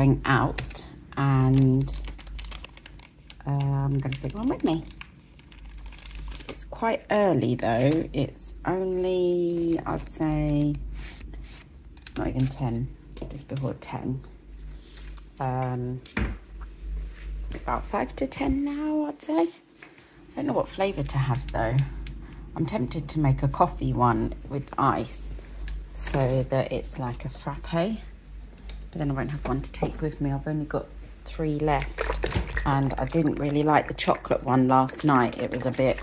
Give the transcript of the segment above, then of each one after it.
going out and uh, I'm going to take one with me. It's quite early though. It's only, I'd say, it's not even 10, just before 10. Um, about 5 to 10 now, I'd say. I don't know what flavour to have though. I'm tempted to make a coffee one with ice so that it's like a frappe. But then I won't have one to take with me. I've only got three left. And I didn't really like the chocolate one last night. It was a bit,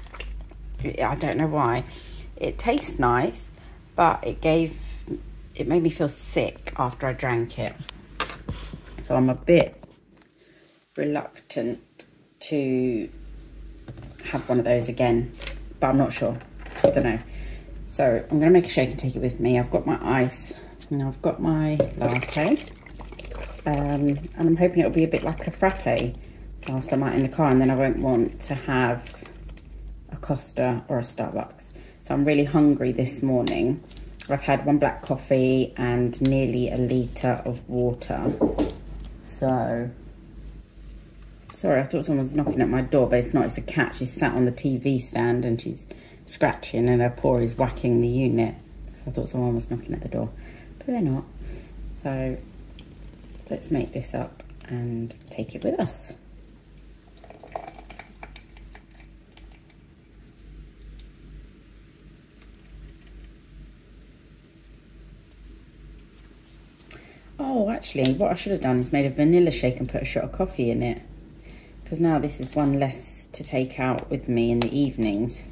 I don't know why. It tastes nice, but it gave, it made me feel sick after I drank it. So I'm a bit reluctant to have one of those again, but I'm not sure. I don't know. So I'm going to make a shake and take it with me. I've got my ice and I've got my latte. Um, and I'm hoping it'll be a bit like a frappe whilst I'm out in the car and then I won't want to have a Costa or a Starbucks. So I'm really hungry this morning. I've had one black coffee and nearly a litre of water. So, sorry, I thought someone was knocking at my door, but it's not, it's a cat. She's sat on the TV stand and she's scratching and her paw is whacking the unit. So I thought someone was knocking at the door, but they're not. So let's make this up and take it with us. Oh, actually, what I should have done is made a vanilla shake and put a shot of coffee in it. Because now this is one less to take out with me in the evenings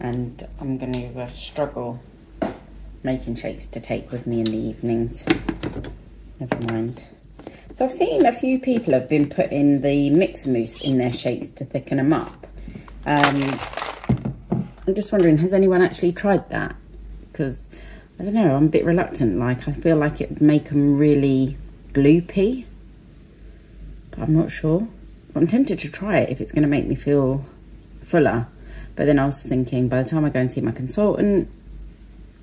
and I'm going to struggle making shakes to take with me in the evenings. Never mind. So I've seen a few people have been putting the mixer mousse in their shakes to thicken them up. Um, I'm just wondering, has anyone actually tried that? Because, I don't know, I'm a bit reluctant. Like, I feel like it would make them really gloopy. But I'm not sure. I'm tempted to try it if it's going to make me feel fuller. But then I was thinking, by the time I go and see my consultant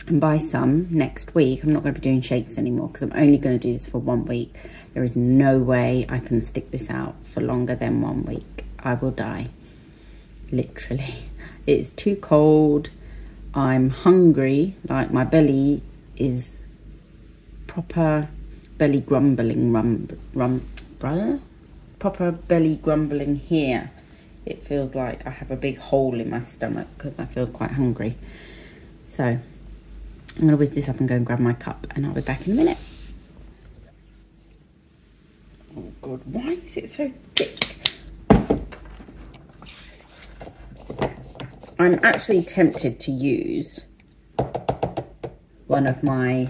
and buy some next week, I'm not going to be doing shakes anymore because I'm only going to do this for one week. There is no way I can stick this out for longer than one week. I will die. Literally. It's too cold. I'm hungry. Like my belly is proper belly grumbling rum rum brother proper belly grumbling here it feels like I have a big hole in my stomach because I feel quite hungry. So I'm going to whiz this up and go and grab my cup and I'll be back in a minute. Oh God, why is it so thick? I'm actually tempted to use one of my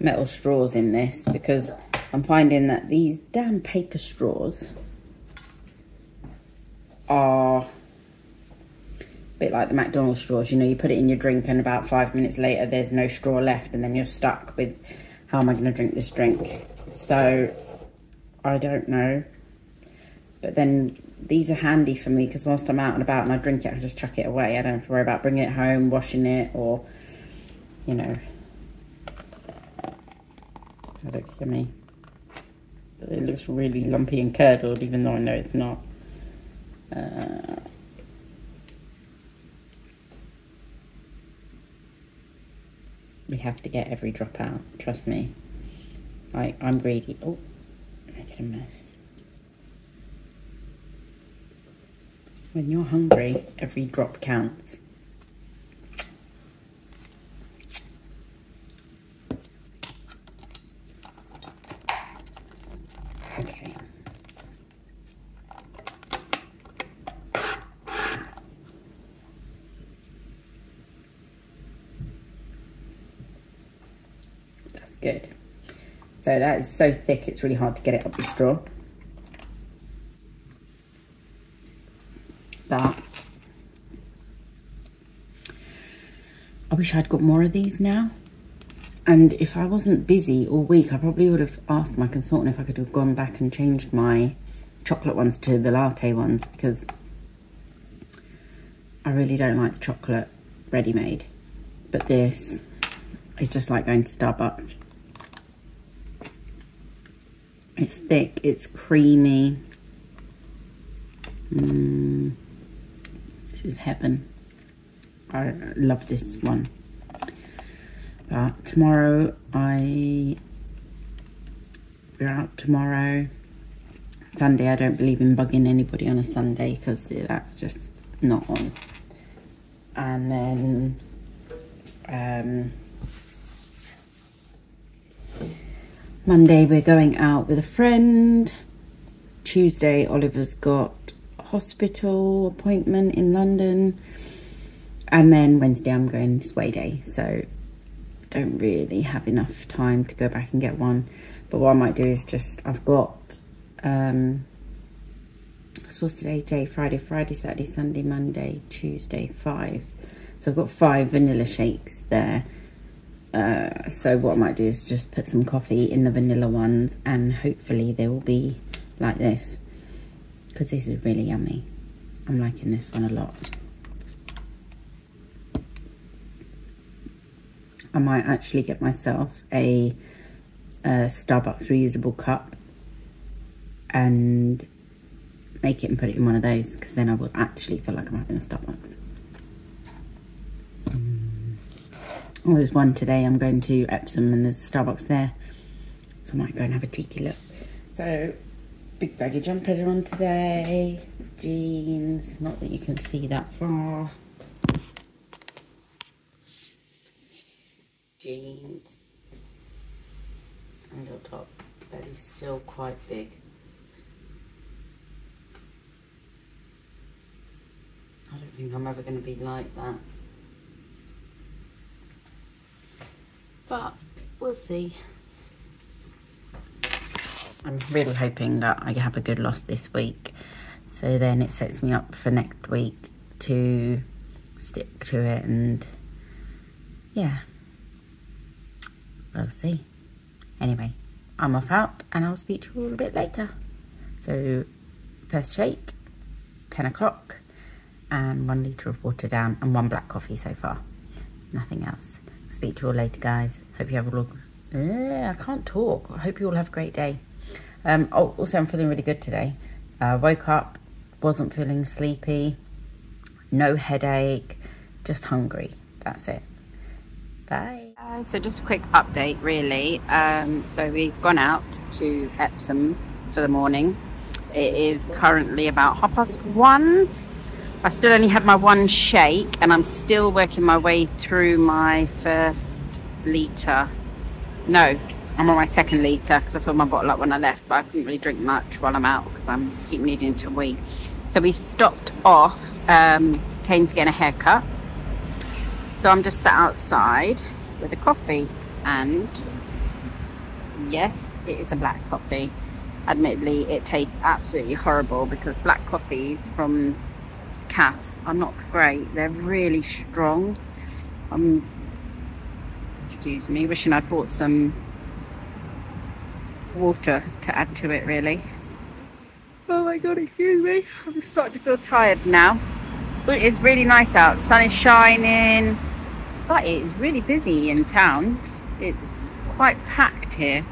metal straws in this because I'm finding that these damn paper straws are bit like the McDonald's straws. You know, you put it in your drink and about five minutes later, there's no straw left and then you're stuck with, how am I going to drink this drink? So, I don't know. But then these are handy for me because whilst I'm out and about and I drink it, I just chuck it away. I don't have to worry about bringing it home, washing it, or, you know. That looks yummy. But it looks really lumpy and curdled, even though I know it's not. Uh, have to get every drop out, trust me. I, I'm greedy. Oh, get a mess. When you're hungry, every drop counts. good. So that is so thick, it's really hard to get it up the straw. But I wish I'd got more of these now. And if I wasn't busy all week, I probably would have asked my consultant if I could have gone back and changed my chocolate ones to the latte ones because I really don't like the chocolate ready-made. But this is just like going to Starbucks. It's thick, it's creamy. Mm, this is heaven. I love this one. But tomorrow I we're out tomorrow. Sunday I don't believe in bugging anybody on a Sunday because that's just not on. And then um Monday we're going out with a friend. Tuesday Oliver's got hospital appointment in London. And then Wednesday I'm going sway day. So don't really have enough time to go back and get one. But what I might do is just, I've got, um, what's today? Day, Friday, Friday, Saturday, Sunday, Monday, Tuesday, five. So I've got five vanilla shakes there. Uh, so what I might do is just put some coffee in the vanilla ones and hopefully they will be like this because this is really yummy. I'm liking this one a lot. I might actually get myself a, a Starbucks reusable cup and make it and put it in one of those because then I will actually feel like I'm having a Starbucks. Oh, there's one today. I'm going to Epsom and there's a Starbucks there. So I might go and have a cheeky look. So, big baggy jumper on today. Jeans. Not that you can see that far. Jeans. And your top. Belly's still quite big. I don't think I'm ever going to be like that. But we'll see. I'm really hoping that I have a good loss this week. So then it sets me up for next week to stick to it and yeah, we'll see. Anyway, I'm off out and I'll speak to you all a bit later. So first shake, 10 o'clock and one litre of water down and one black coffee so far. Nothing else. Speak to you all later, guys. Hope you have a look. Uh, I can't talk. I hope you all have a great day. Um, oh, also, I'm feeling really good today. Uh, woke up, wasn't feeling sleepy, no headache, just hungry. That's it. Bye. Uh, so just a quick update, really. Um, so we've gone out to Epsom for the morning. It is currently about half past one. I've still only had my one shake and I'm still working my way through my first litre. No, I'm on my second litre because I filled my bottle up when I left, but I couldn't really drink much while I'm out because I'm keep needing to wee. So we stopped off. Um, Tane's getting a haircut. So I'm just sat outside with a coffee and yes, it is a black coffee. Admittedly, it tastes absolutely horrible because black coffees from Cass are not great. They're really strong. Um, excuse me, wishing I'd bought some water to add to it really. Oh my god, excuse me. I'm starting to feel tired now. But it is really nice out. The sun is shining. But it is really busy in town. It's quite packed here.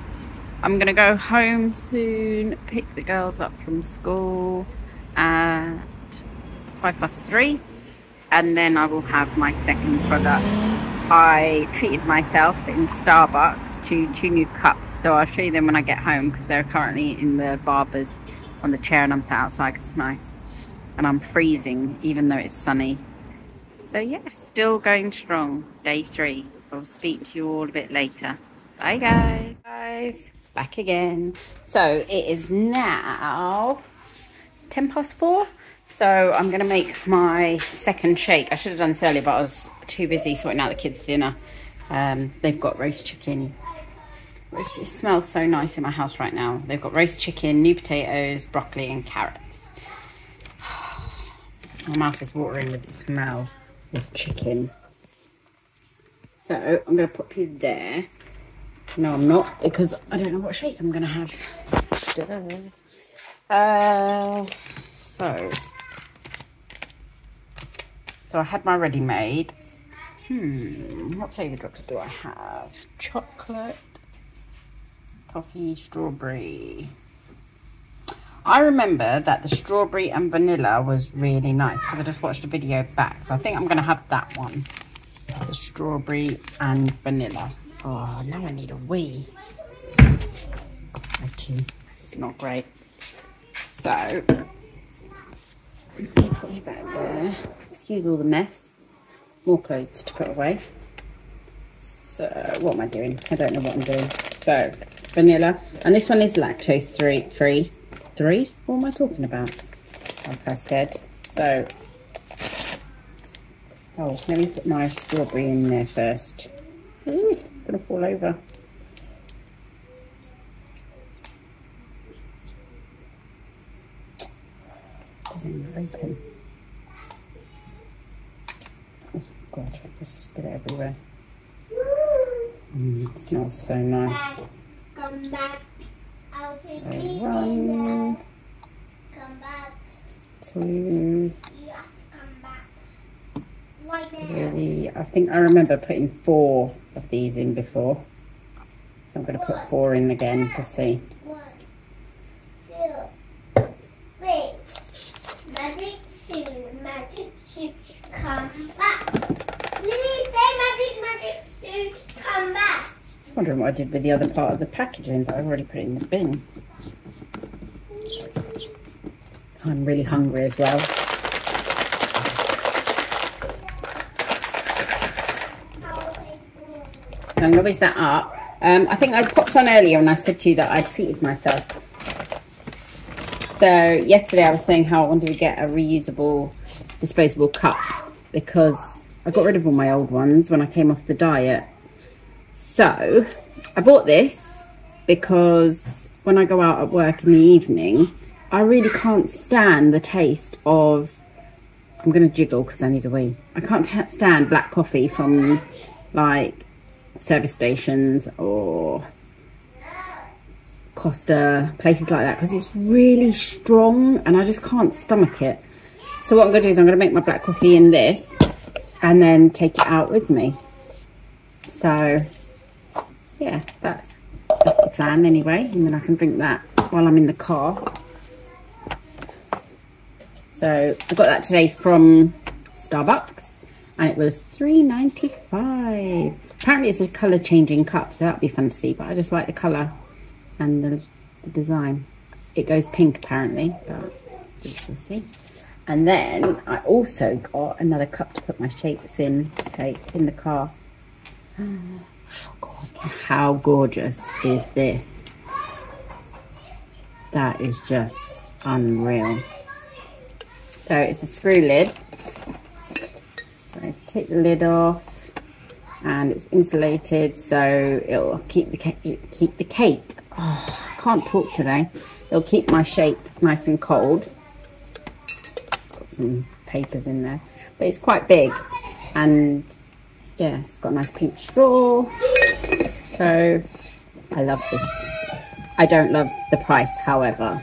I'm to go home soon, pick the girls up from school and five past three and then I will have my second product. I treated myself in Starbucks to two new cups so I'll show you them when I get home because they're currently in the barbers on the chair and I'm sat outside because it's nice and I'm freezing even though it's sunny. So yeah, still going strong, day three. I'll speak to you all a bit later. Bye guys. Guys, back again. So it is now 10 past four so I'm going to make my second shake. I should have done this earlier, but I was too busy sorting out the kids' dinner. Um, they've got roast chicken. Roast, it smells so nice in my house right now. They've got roast chicken, new potatoes, broccoli and carrots. My mouth is watering with the smell of chicken. So I'm going to put you there. No, I'm not because I don't know what shake I'm going to have. Uh, so so I had my ready-made Hmm, what flavour drops do I have? Chocolate, coffee, strawberry. I remember that the strawberry and vanilla was really nice because I just watched a video back. So I think I'm going to have that one. The strawberry and vanilla. Oh, now I need a wee. Okay, this is not great. So, put that there. Excuse all the mess more clothes to put away. So what am I doing? I don't know what I'm doing. So vanilla, and this one is lactose free. Free, three. What am I talking about? Like I said. So oh, let me put my strawberry in there first. Ooh, it's gonna fall over. Doesn't open. god, just spit it everywhere. Mm, it smells so nice. Come back. I'll so come back. I think I remember putting four of these in before. So I'm going to put four in again to see. One, two, three. Magic two, magic two, come back. Lily, say magic, magic, come back. Just wondering what I did with the other part of the packaging, but I've already put it in the bin. I'm really hungry as well. I'm going to whiz that up. Um, I think I popped on earlier and I said to you that I treated myself. So yesterday I was saying how I wanted to get a reusable disposable cup because I got rid of all my old ones when I came off the diet. So I bought this because when I go out at work in the evening, I really can't stand the taste of, I'm going to jiggle because I need a wee. I can't stand black coffee from like service stations or Costa, places like that because it's really strong and I just can't stomach it. So what I'm going to do is I'm going to make my black coffee in this and then take it out with me. So yeah, that's that's the plan anyway. And then I can drink that while I'm in the car. So I got that today from Starbucks and it was three ninety five. Apparently it's a colour changing cup, so that'd be fun to see. But I just like the colour and the, the design. It goes pink apparently, but we shall see. And then I also got another cup to put my shapes in to take in the car. How, gorgeous is this? That is just unreal. So it's a screw lid. So take the lid off and it's insulated so it'll keep the keep the cake. Oh, I can't talk today. It'll keep my shape nice and cold some papers in there. But it's quite big and yeah, it's got a nice pink straw. So I love this. I don't love the price, however.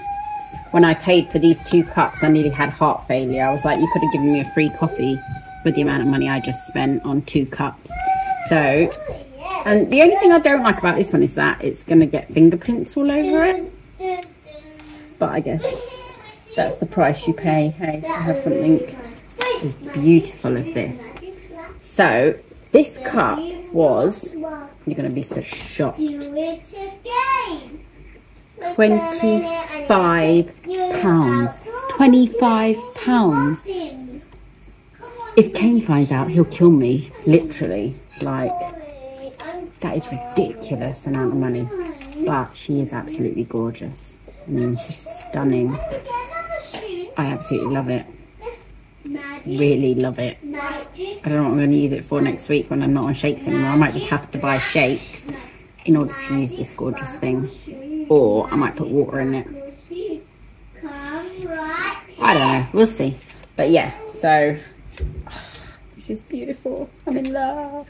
When I paid for these two cups, I nearly had heart failure. I was like, you could have given me a free coffee for the amount of money I just spent on two cups. So, and the only thing I don't like about this one is that it's going to get fingerprints all over it. But I guess that's the price you pay, hey, to have something as beautiful as this. So, this cup was, you're going to be so shocked, 25 pounds. 25 pounds. If Kane finds out, he'll kill me, literally. Like, that is ridiculous amount of money. But she is absolutely gorgeous. I mean, she's stunning. I absolutely love it. Really love it. I don't know what I'm going to use it for next week when I'm not on shakes anymore. I might just have to buy shakes in order to use this gorgeous thing. Or I might put water in it. I don't know. We'll see. But yeah, so this is beautiful. I'm in love.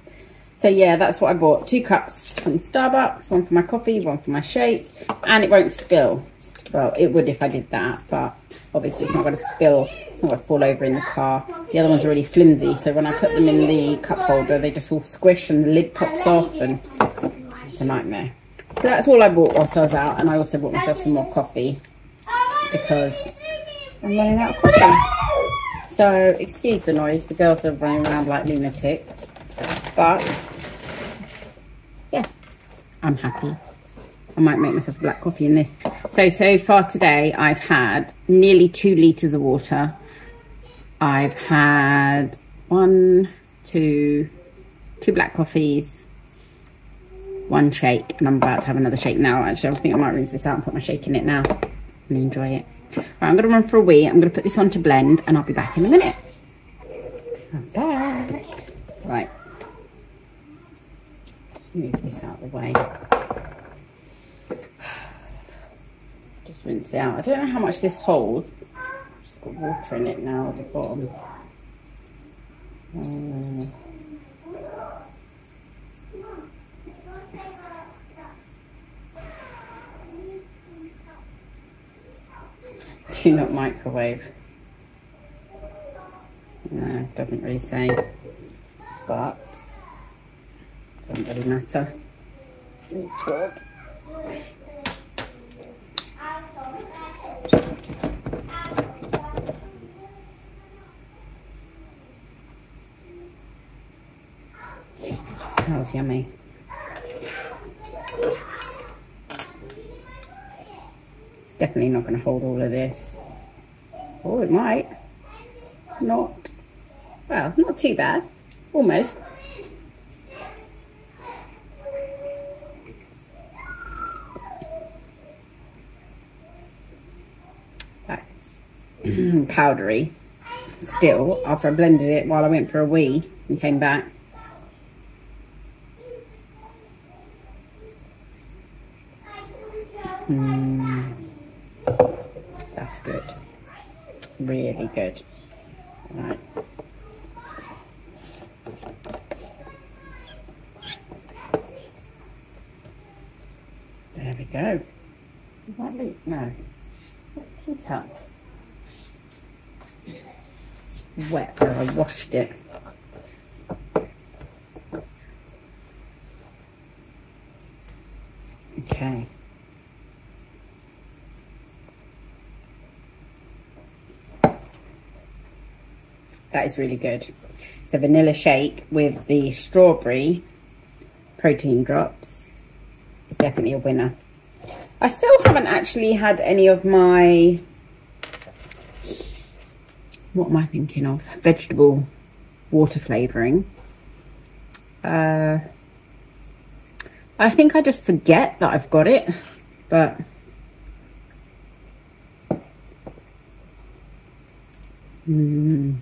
So yeah, that's what I bought. Two cups from Starbucks, one for my coffee, one for my shake, and it won't spill. Well, it would if I did that, but obviously it's not going to spill. It's not going to fall over in the car. The other ones are really flimsy, so when I put them in the cup holder, they just all squish and the lid pops off and it's a nightmare. So that's all I bought whilst I was out, and I also bought myself some more coffee because I'm running out of coffee. So excuse the noise, the girls are running around like lunatics, but yeah, I'm happy. I might make myself black coffee in this. So, so far today, I've had nearly two litres of water. I've had one, two, two black coffees, one shake, and I'm about to have another shake now. Actually, I think I might rinse this out and put my shake in it now and enjoy it. Right, I'm going to run for a wee. I'm going to put this on to blend, and I'll be back in a minute. I'm back. Right. Let's move this out of the way. Out. I don't know how much this holds. Just got water in it now at the bottom. Um, do not microwave. No, doesn't really say, but doesn't really matter. Oh God. was yummy. It's definitely not going to hold all of this. Oh, it might. Not. Well, not too bad. Almost. Powdery. Still, after I blended it while I went for a wee and came back. Mm. That's good. Really good. Right. There we go. Is that leak? No. Let's heat up. It's wet where I washed it. Okay. That is really good. So vanilla shake with the strawberry protein drops is definitely a winner. I still haven't actually had any of my, what am I thinking of? Vegetable water flavouring. Uh, I think I just forget that I've got it, but mm,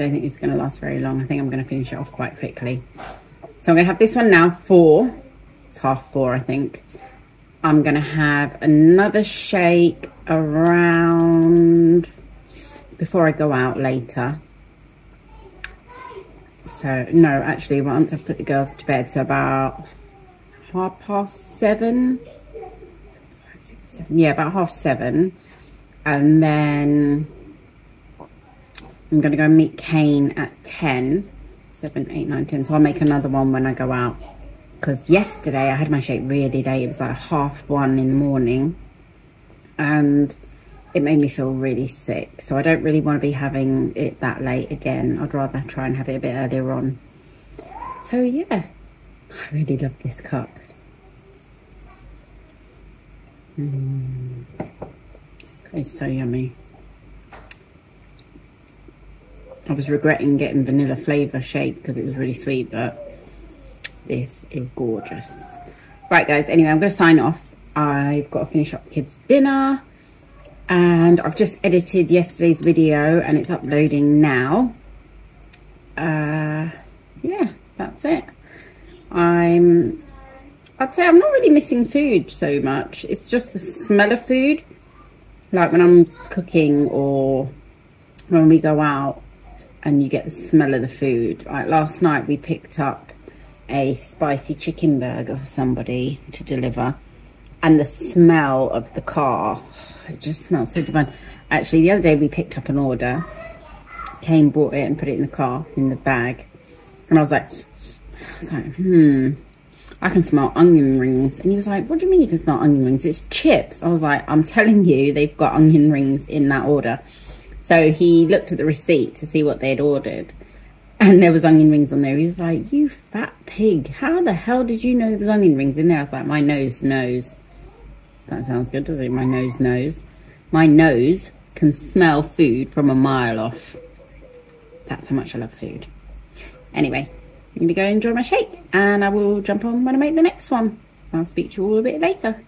don't think it's going to last very long. I think I'm going to finish it off quite quickly. So I'm going to have this one now, four. It's half four, I think. I'm going to have another shake around before I go out later. So, no, actually, once I've put the girls to bed, so about half past seven. Five, six, seven. Yeah, about half seven. And then I'm going to go meet Kane at 10. 7, 8, 9, 10. So I'll make another one when I go out. Because yesterday I had my shake really late. It was like half one in the morning. And it made me feel really sick. So I don't really want to be having it that late again. I'd rather try and have it a bit earlier on. So yeah, I really love this cup. Mm. It's so yummy. I was regretting getting vanilla flavour shake because it was really sweet, but this is gorgeous. Right, guys, anyway, I'm going to sign off. I've got to finish up kids' dinner and I've just edited yesterday's video and it's uploading now. Uh, yeah, that's it. I'm, I'd say I'm not really missing food so much. It's just the smell of food. Like when I'm cooking or when we go out and you get the smell of the food. Like last night we picked up a spicy chicken burger for somebody to deliver and the smell of the car, it just smells so divine. Actually, the other day we picked up an order, came, bought it and put it in the car, in the bag. And I was like, I was like, hmm, I can smell onion rings. And he was like, what do you mean you can smell onion rings? It's chips. I was like, I'm telling you, they've got onion rings in that order. So he looked at the receipt to see what they had ordered. And there was onion rings on there. He was like, you fat pig. How the hell did you know there was onion rings in there? I was like, my nose knows. That sounds good, doesn't it? My nose knows. My nose can smell food from a mile off. That's how much I love food. Anyway, I'm going to go enjoy my shake and I will jump on when I make the next one. I'll speak to you all a bit later.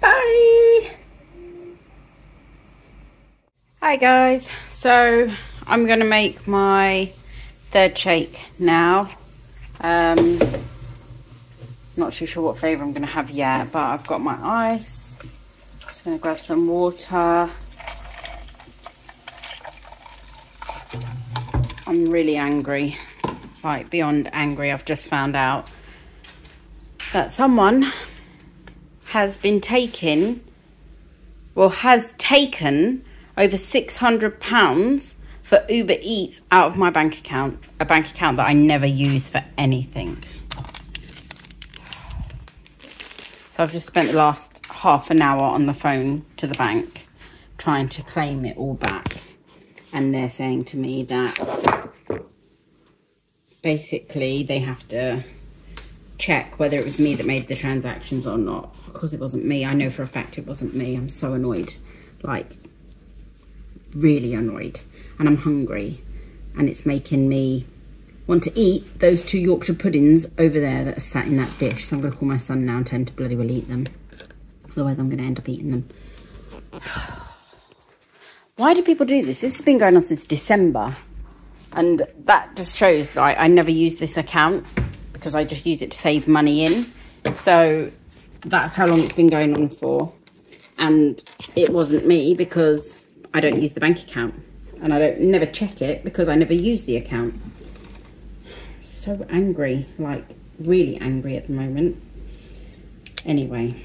Bye! Hi guys, so I'm going to make my third shake now. Um, not too sure what flavour I'm going to have yet, but I've got my ice. Just going to grab some water. I'm really angry, like beyond angry. I've just found out that someone has been taken, well, has taken over £600 for Uber Eats out of my bank account, a bank account that I never use for anything. So I've just spent the last half an hour on the phone to the bank trying to claim it all back. And they're saying to me that basically they have to check whether it was me that made the transactions or not. Because it wasn't me. I know for a fact it wasn't me. I'm so annoyed. Like, really annoyed. And I'm hungry. And it's making me want to eat those two Yorkshire puddings over there that are sat in that dish. So I'm going to call my son now and tell him to bloody well eat them. Otherwise I'm going to end up eating them. Why do people do this? This has been going on since December. And that just shows that I, I never use this account because I just use it to save money in. So that's how long it's been going on for. And it wasn't me because I don't use the bank account. And I don't never check it because I never use the account so angry, like really angry at the moment. Anyway,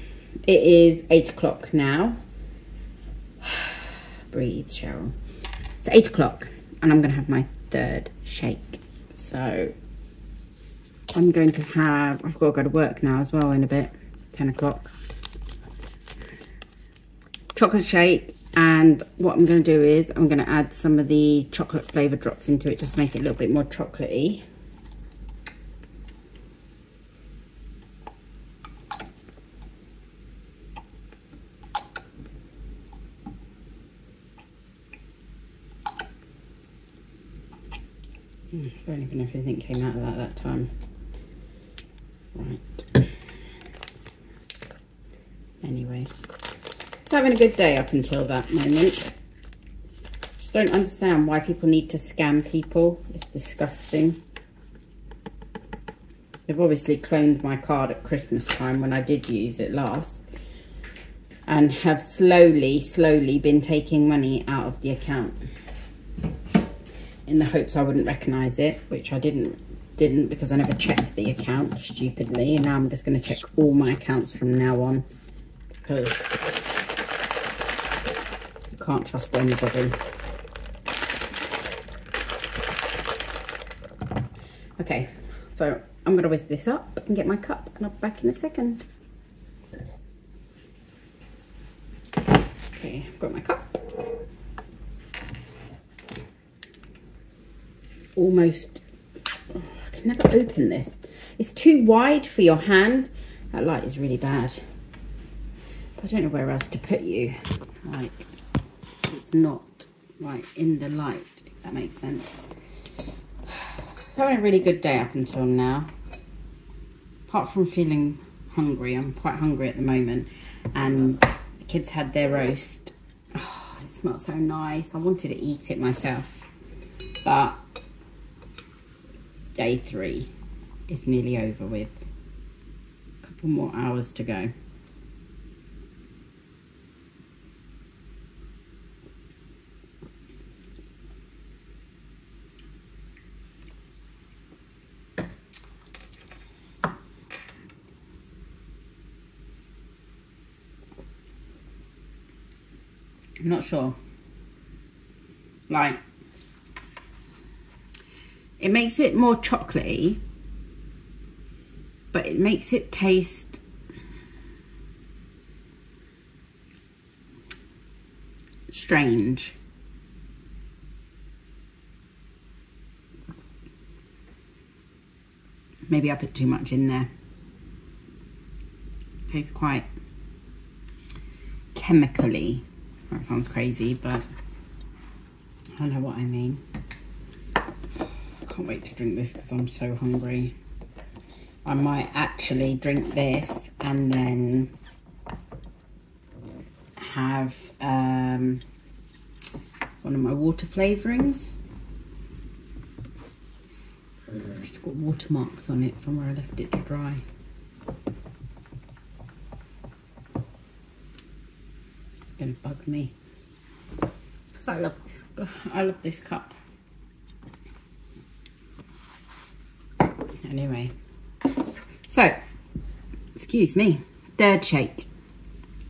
it is eight o'clock now. Breathe, Cheryl. It's eight o'clock and I'm going to have my third shake. So I'm going to have, I've got to go to work now as well in a bit, 10 o'clock. Chocolate shake and what I'm going to do is I'm going to add some of the chocolate flavour drops into it just to make it a little bit more chocolatey. I don't even know if anything came out of that that time. Right. Anyway, having a good day up until that moment. Just don't understand why people need to scam people. It's disgusting. They've obviously cloned my card at Christmas time when I did use it last. And have slowly, slowly been taking money out of the account in the hopes I wouldn't recognise it, which I didn't didn't because I never checked the account stupidly and now I'm just going to check all my accounts from now on because can't trust anybody. Okay, so I'm going to whisk this up and get my cup and I'll be back in a second. Okay, I've got my cup. almost, oh, I can never open this. It's too wide for your hand. That light is really bad. I don't know where else to put you. Like, it's not like in the light, if that makes sense. So having a really good day up until now. Apart from feeling hungry, I'm quite hungry at the moment. And the kids had their roast. Oh, it smelled so nice. I wanted to eat it myself. But day three is nearly over with. A couple more hours to go. I'm not sure. Like, it makes it more chocolatey, but it makes it taste strange. Maybe I put too much in there. Tastes quite chemically. That sounds crazy, but I know what I mean. Can't wait to drink this because I'm so hungry. I might actually drink this and then have um, one of my water flavourings. It's got watermarks on it from where I left it to dry. Me. Cause I love this I love this cup. Anyway. So excuse me. Third shake.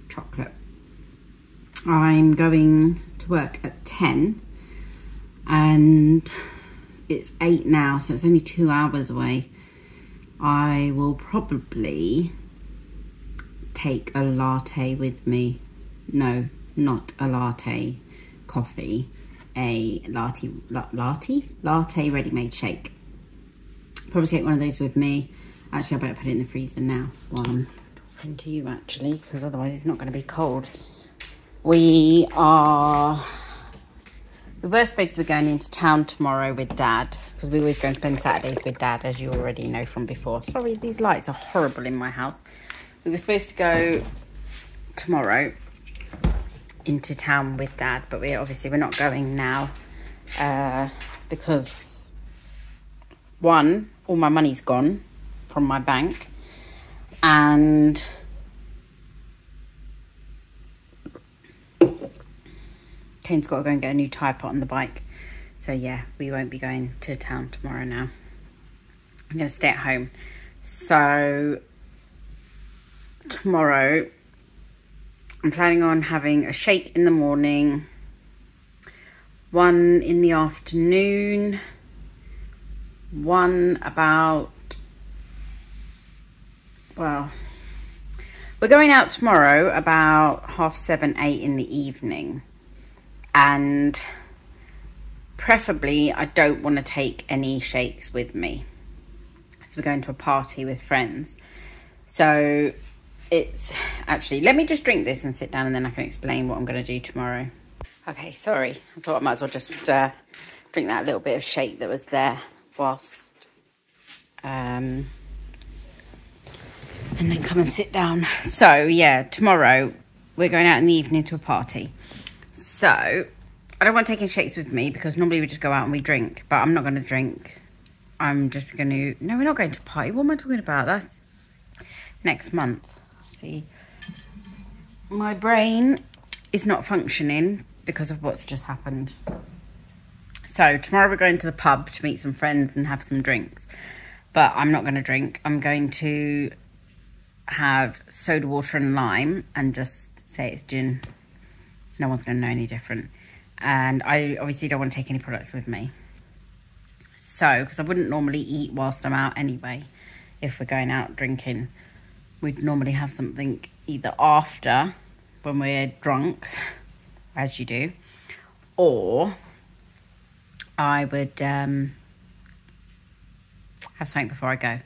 Chocolate. I'm going to work at 10 and it's 8 now so it's only two hours away I will probably take a latte with me no not a latte coffee a latte latte? Latte ready-made shake. Probably take one of those with me. Actually I better put it in the freezer now. While I'm talking to you actually because otherwise it's not going to be cold. We are we were supposed to be going into town tomorrow with dad because we always go and spend saturdays with dad as you already know from before. Sorry these lights are horrible in my house. We were supposed to go tomorrow into town with dad but we obviously we're not going now uh, because one all my money's gone from my bank and Kane's got to go and get a new tyre pot on the bike. So yeah, we won't be going to town tomorrow now. I'm to stay at home. So tomorrow, I'm planning on having a shake in the morning, one in the afternoon, one about, well, we're going out tomorrow about half seven, eight in the evening and preferably I don't want to take any shakes with me. So we're going to a party with friends. So it's actually, let me just drink this and sit down and then I can explain what I'm going to do tomorrow. Okay, sorry. I thought I might as well just uh, drink that little bit of shake that was there whilst... Um, and then come and sit down. So, yeah, tomorrow we're going out in the evening to a party. So, I don't want taking shakes with me because normally we just go out and we drink. But I'm not going to drink. I'm just going to... No, we're not going to party. What am I talking about? That's next month. See, my brain is not functioning because of what's just happened. So tomorrow we're going to the pub to meet some friends and have some drinks. But I'm not going to drink. I'm going to have soda water and lime and just say it's gin no one's going to know any different. And I obviously don't want to take any products with me. So, because I wouldn't normally eat whilst I'm out anyway, if we're going out drinking. We'd normally have something either after, when we're drunk, as you do, or I would um, have something before I go.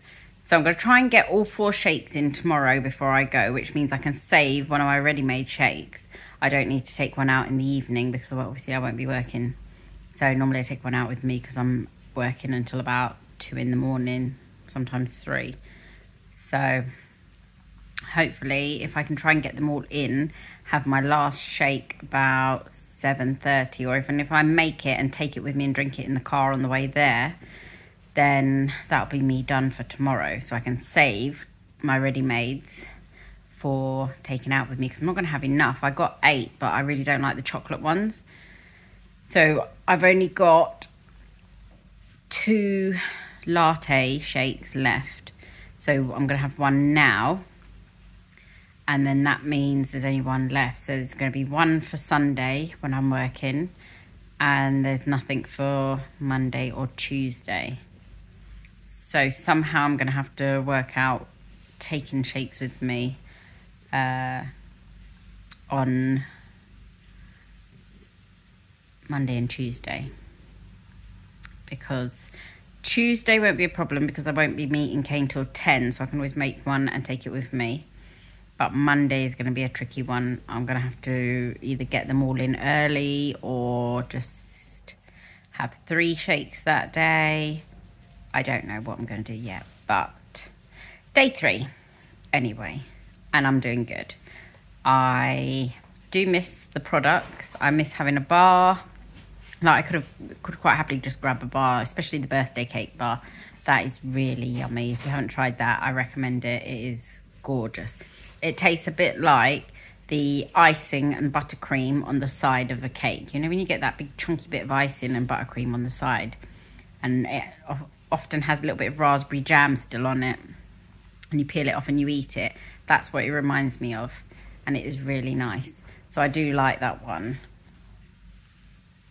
So I'm going to try and get all four shakes in tomorrow before I go, which means I can save one of my ready-made shakes I don't need to take one out in the evening because obviously I won't be working. So normally I take one out with me because I'm working until about two in the morning, sometimes three. So hopefully if I can try and get them all in, have my last shake about 7.30 or even if I make it and take it with me and drink it in the car on the way there, then that'll be me done for tomorrow. So I can save my ready-mades for taking out with me because I'm not going to have enough. I got eight, but I really don't like the chocolate ones. So I've only got two latte shakes left. So I'm going to have one now. And then that means there's only one left. So there's going to be one for Sunday when I'm working, and there's nothing for Monday or Tuesday. So somehow I'm going to have to work out taking shakes with me uh, on Monday and Tuesday because Tuesday won't be a problem because I won't be meeting Kane till 10, so I can always make one and take it with me. But Monday is going to be a tricky one. I'm going to have to either get them all in early or just have three shakes that day. I don't know what I'm going to do yet, but day three anyway, and I'm doing good. I do miss the products. I miss having a bar. Like I could have could quite happily just grab a bar, especially the birthday cake bar. That is really yummy. If you haven't tried that, I recommend it. It is gorgeous. It tastes a bit like the icing and buttercream on the side of a cake. You know when you get that big chunky bit of icing and buttercream on the side, and it often has a little bit of raspberry jam still on it, and you peel it off and you eat it. That's what it reminds me of, and it is really nice. So I do like that one.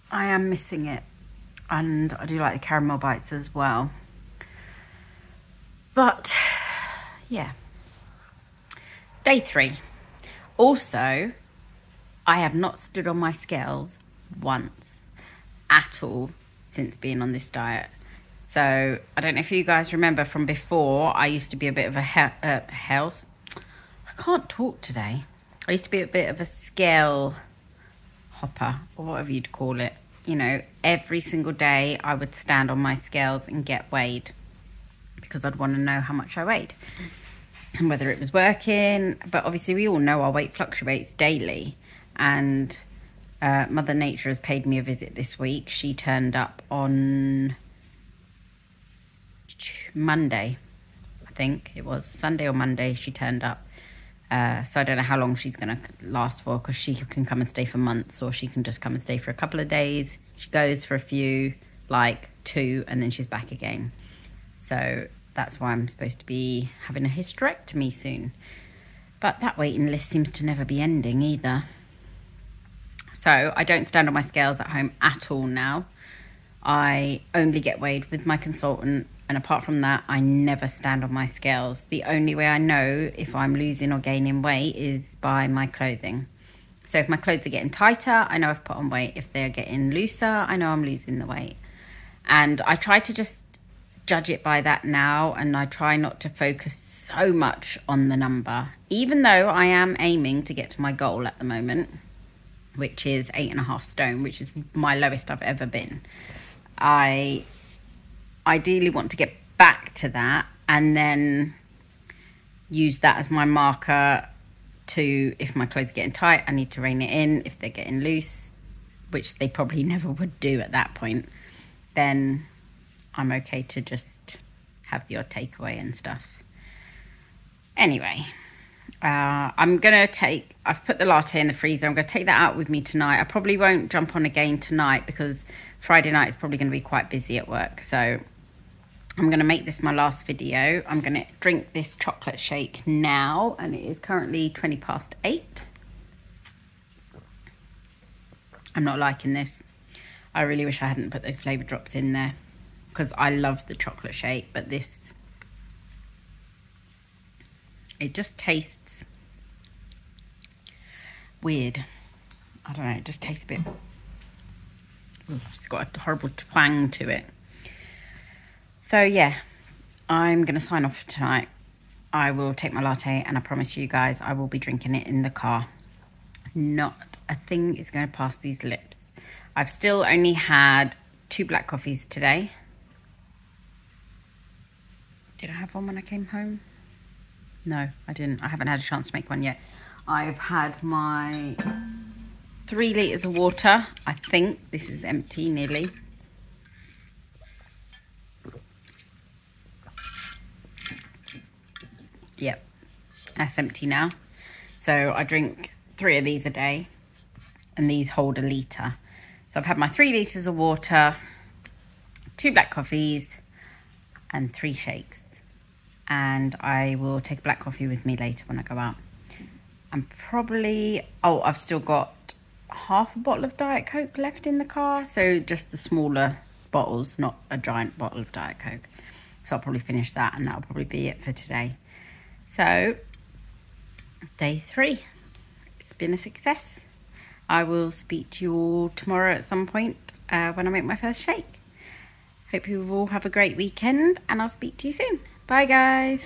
I am missing it. And I do like the caramel bites as well. But, yeah. Day three. Also, I have not stood on my scales once at all since being on this diet. So, I don't know if you guys remember from before, I used to be a bit of a he uh, health. I can't talk today. I used to be a bit of a scale hopper, or whatever you'd call it you know, every single day I would stand on my scales and get weighed because I'd want to know how much I weighed and whether it was working. But obviously, we all know our weight fluctuates daily. And uh, Mother Nature has paid me a visit this week. She turned up on Monday, I think it was Sunday or Monday. She turned up uh, so I don't know how long she's going to last for because she can come and stay for months or she can just come and stay for a couple of days. She goes for a few, like two, and then she's back again. So that's why I'm supposed to be having a hysterectomy soon. But that waiting list seems to never be ending either. So I don't stand on my scales at home at all now. I only get weighed with my consultant and apart from that, I never stand on my scales. The only way I know if I'm losing or gaining weight is by my clothing. So if my clothes are getting tighter, I know I've put on weight. If they're getting looser, I know I'm losing the weight. And I try to just judge it by that now, and I try not to focus so much on the number, even though I am aiming to get to my goal at the moment, which is eight and a half stone, which is my lowest I've ever been. I ideally want to get back to that and then use that as my marker to if my clothes are getting tight i need to rein it in if they're getting loose which they probably never would do at that point then i'm okay to just have your takeaway and stuff anyway uh, i'm gonna take i've put the latte in the freezer i'm gonna take that out with me tonight i probably won't jump on again tonight because friday night is probably going to be quite busy at work so I'm going to make this my last video. I'm going to drink this chocolate shake now, and it is currently 20 past 8. I'm not liking this. I really wish I hadn't put those flavour drops in there, because I love the chocolate shake, but this, it just tastes weird. I don't know, it just tastes a bit, it's got a horrible twang to it. So yeah, I'm going to sign off tonight. I will take my latte and I promise you guys I will be drinking it in the car. Not a thing is going to pass these lips. I've still only had two black coffees today. Did I have one when I came home? No, I didn't. I haven't had a chance to make one yet. I've had my three litres of water. I think this is empty nearly. Yep, that's empty now. So I drink three of these a day and these hold a litre. So I've had my three litres of water, two black coffees and three shakes. And I will take black coffee with me later when I go out. I'm probably, oh, I've still got half a bottle of Diet Coke left in the car. So just the smaller bottles, not a giant bottle of Diet Coke. So I'll probably finish that and that'll probably be it for today. So, day three. It's been a success. I will speak to you all tomorrow at some point uh, when I make my first shake. Hope you all have a great weekend and I'll speak to you soon. Bye guys.